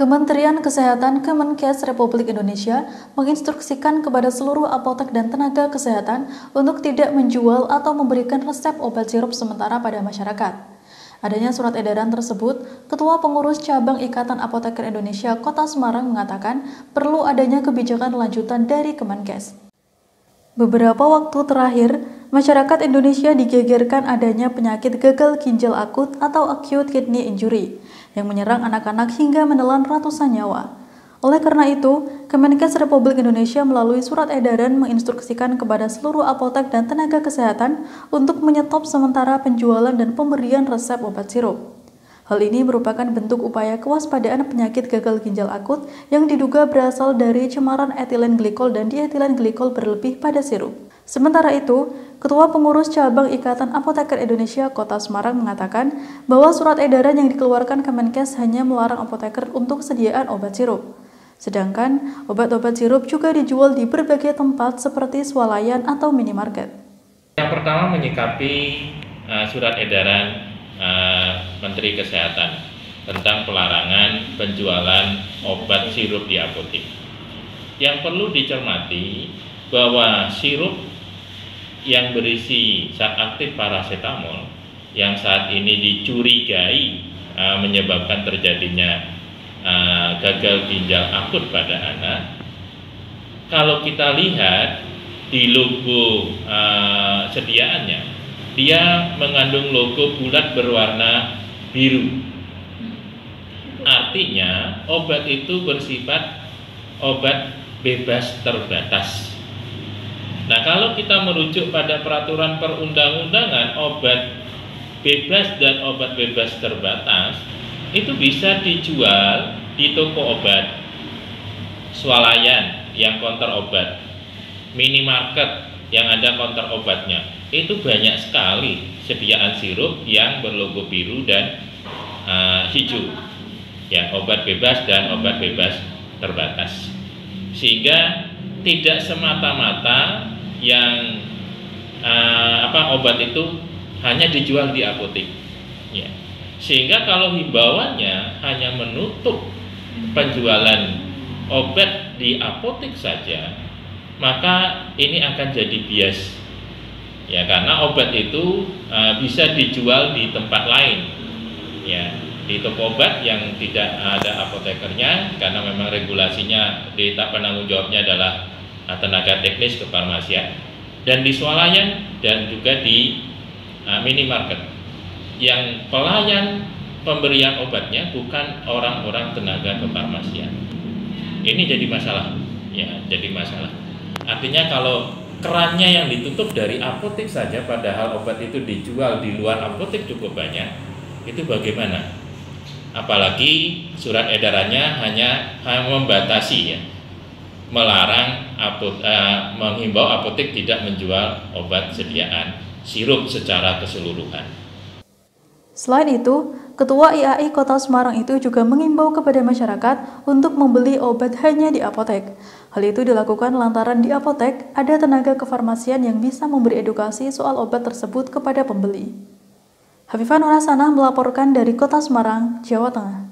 Kementerian Kesehatan Kemenkes Republik Indonesia menginstruksikan kepada seluruh apotek dan tenaga kesehatan untuk tidak menjual atau memberikan resep obat sirup sementara pada masyarakat. Adanya surat edaran tersebut, Ketua Pengurus Cabang Ikatan Apoteker Indonesia Kota Semarang mengatakan perlu adanya kebijakan lanjutan dari Kemenkes. Beberapa waktu terakhir, masyarakat Indonesia digegerkan adanya penyakit gagal ginjal akut atau acute kidney injury yang menyerang anak-anak hingga menelan ratusan nyawa. Oleh karena itu, Kemenkes Republik Indonesia melalui surat edaran menginstruksikan kepada seluruh apotek dan tenaga kesehatan untuk menyetop sementara penjualan dan pemberian resep obat sirup. Hal ini merupakan bentuk upaya kewaspadaan penyakit gagal ginjal akut yang diduga berasal dari cemaran etilen glikol dan dietilen glikol berlebih pada sirup. Sementara itu, Ketua Pengurus Cabang Ikatan Apoteker Indonesia Kota Semarang mengatakan bahwa surat edaran yang dikeluarkan Kemenkes hanya melarang apoteker untuk sediaan obat sirup. Sedangkan obat-obat sirup juga dijual di berbagai tempat seperti swalayan atau minimarket. Yang pertama menyikapi uh, surat edaran uh, Menteri Kesehatan tentang pelarangan penjualan obat sirup di apotek. Yang perlu dicermati bahwa sirup yang berisi zat aktif paracetamol yang saat ini dicurigai uh, menyebabkan terjadinya uh, gagal ginjal akut pada anak. Kalau kita lihat di logo uh, sediaannya, dia mengandung logo bulat berwarna biru. Artinya obat itu bersifat obat bebas terbatas Nah, kalau kita merujuk pada peraturan perundang-undangan obat bebas dan obat bebas terbatas itu bisa dijual di toko obat, swalayan yang konter obat, minimarket yang ada konter obatnya. Itu banyak sekali sediaan sirup yang berlogo biru dan uh, hijau. Ya, obat bebas dan obat bebas terbatas. Sehingga tidak semata-mata yang uh, apa obat itu hanya dijual di apotek. Ya. Sehingga kalau himbauannya hanya menutup penjualan obat di apotek saja, maka ini akan jadi bias. Ya, karena obat itu uh, bisa dijual di tempat lain. Ya, di toko obat yang tidak ada apotekernya karena memang regulasinya di penanggung jawabnya adalah tenaga teknis kefarmasian dan di swalayan dan juga di uh, minimarket. Yang pelayan pemberian obatnya bukan orang-orang tenaga kefarmasian ini jadi masalah. Ya jadi masalah. Artinya kalau kerannya yang ditutup dari apotek saja padahal obat itu dijual di luar apotek cukup banyak itu bagaimana? Apalagi surat edarannya hanya, hanya membatasi ya melarang apot, uh, menghimbau apotek tidak menjual obat sediaan sirup secara keseluruhan. Selain itu, Ketua IAI Kota Semarang itu juga mengimbau kepada masyarakat untuk membeli obat hanya di apotek. Hal itu dilakukan lantaran di apotek ada tenaga kefarmasian yang bisa memberi edukasi soal obat tersebut kepada pembeli. Hafifah Nurasana melaporkan dari Kota Semarang, Jawa Tengah.